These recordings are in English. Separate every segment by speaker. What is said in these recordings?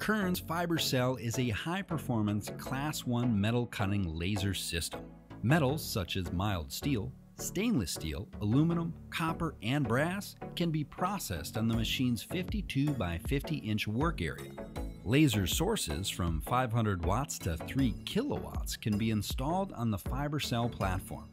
Speaker 1: Kern's FiberCell is a high-performance Class 1 metal cutting laser system. Metals such as mild steel, stainless steel, aluminum, copper, and brass can be processed on the machine's 52 by 50 inch work area. Laser sources from 500 watts to 3 kilowatts can be installed on the FiberCell platform.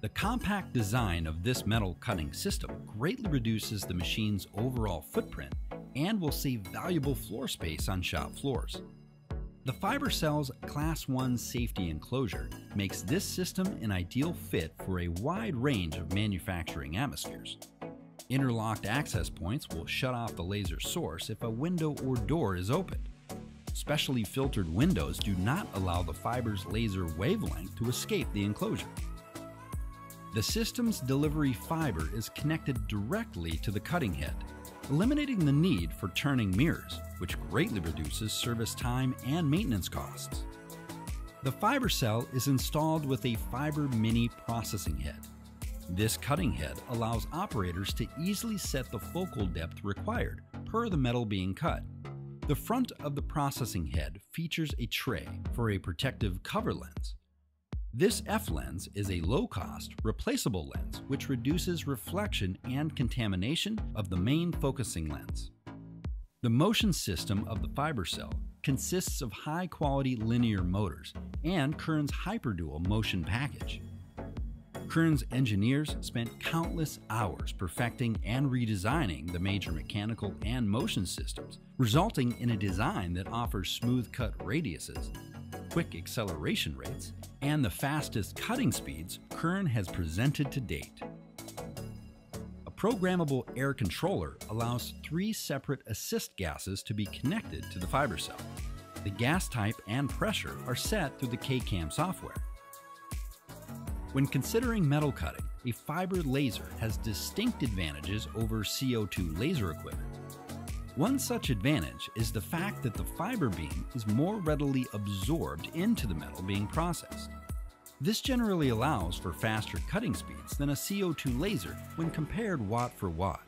Speaker 1: The compact design of this metal cutting system greatly reduces the machine's overall footprint and will save valuable floor space on shop floors. The FiberCell's Class 1 safety enclosure makes this system an ideal fit for a wide range of manufacturing atmospheres. Interlocked access points will shut off the laser source if a window or door is opened. Specially filtered windows do not allow the fiber's laser wavelength to escape the enclosure. The system's delivery fiber is connected directly to the cutting head, eliminating the need for turning mirrors, which greatly reduces service time and maintenance costs. The fiber cell is installed with a Fiber Mini processing head. This cutting head allows operators to easily set the focal depth required per the metal being cut. The front of the processing head features a tray for a protective cover lens. This F lens is a low-cost, replaceable lens which reduces reflection and contamination of the main focusing lens. The motion system of the FiberCell consists of high-quality linear motors and Kern's HyperDual motion package. Kern's engineers spent countless hours perfecting and redesigning the major mechanical and motion systems, resulting in a design that offers smooth cut radiuses, quick acceleration rates, and the fastest cutting speeds Kern has presented to date. A programmable air controller allows three separate assist gases to be connected to the fiber cell. The gas type and pressure are set through the KCAM software. When considering metal cutting, a fiber laser has distinct advantages over CO2 laser equipment. One such advantage is the fact that the fiber beam is more readily absorbed into the metal being processed. This generally allows for faster cutting speeds than a CO2 laser when compared watt for watt.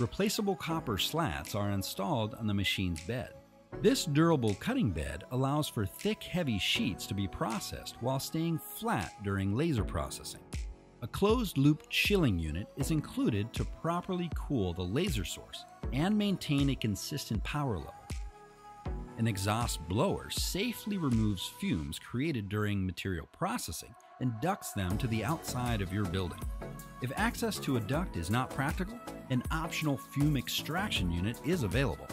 Speaker 1: Replaceable copper slats are installed on the machine's bed. This durable cutting bed allows for thick, heavy sheets to be processed while staying flat during laser processing. A closed-loop chilling unit is included to properly cool the laser source and maintain a consistent power level. An exhaust blower safely removes fumes created during material processing and ducts them to the outside of your building. If access to a duct is not practical, an optional fume extraction unit is available.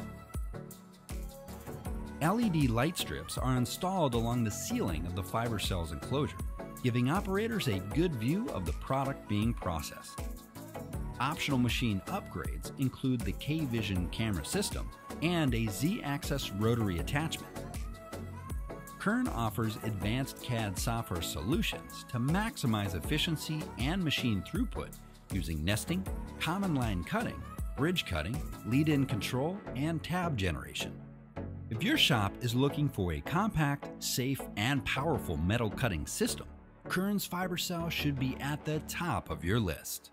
Speaker 1: LED light strips are installed along the ceiling of the fiber cell's enclosure, giving operators a good view of the product being processed. Optional machine upgrades include the K-Vision camera system and a Z-axis rotary attachment. Kern offers advanced CAD software solutions to maximize efficiency and machine throughput using nesting, common line cutting, bridge cutting, lead-in control, and tab generation. If your shop is looking for a compact, safe, and powerful metal cutting system, Kern's FiberCell should be at the top of your list.